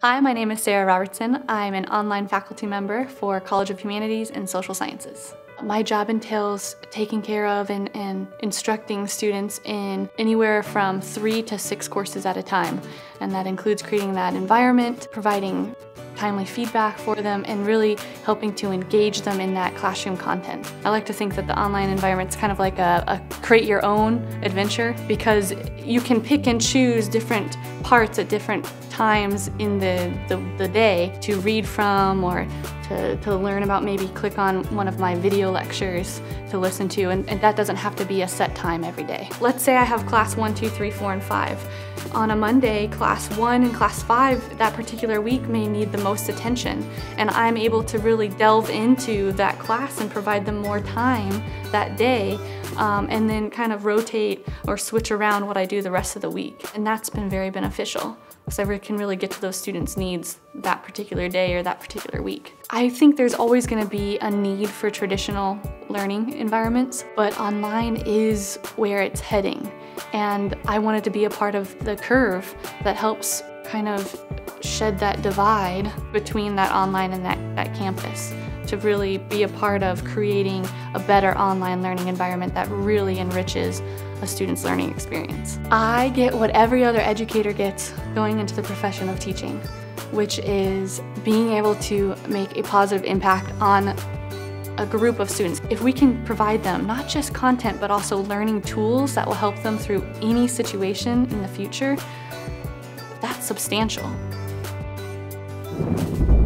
Hi, my name is Sarah Robertson. I'm an online faculty member for College of Humanities and Social Sciences. My job entails taking care of and, and, instructing students in anywhere from three to six courses at a time. And that includes creating that environment, providing timely feedback for them, and really helping to engage them in that classroom content. I like to think that the online environment is kind of like a, a create your own adventure because you can pick and choose different parts at different times in the, the, the day to read from or to, to learn about maybe click on one of my video lectures to listen to and, and, that doesn't have to be a set time every day. Let's say I have class one, two, three, four, and five. On a Monday, class one and class five that particular week may need the most attention and I'm able to really delve into that class and provide them more time that day um, and then kind of rotate or switch around what I do the rest of the week. And that's been very beneficial because I can really get to those students' needs that particular day or that particular week. I think there's always going to be a need for traditional learning environments, but online is where it's heading. And I wanted to be a part of the curve that helps kind of shed that divide between that online and that, that campus to really be a part of creating a better online learning environment that really enriches a student's learning experience. I get what every other educator gets going into the profession of teaching, which is being able to make a positive impact on a group of students. If we can provide them not just content, but also learning tools that will help them through any situation in the future, that's substantial. Thank you.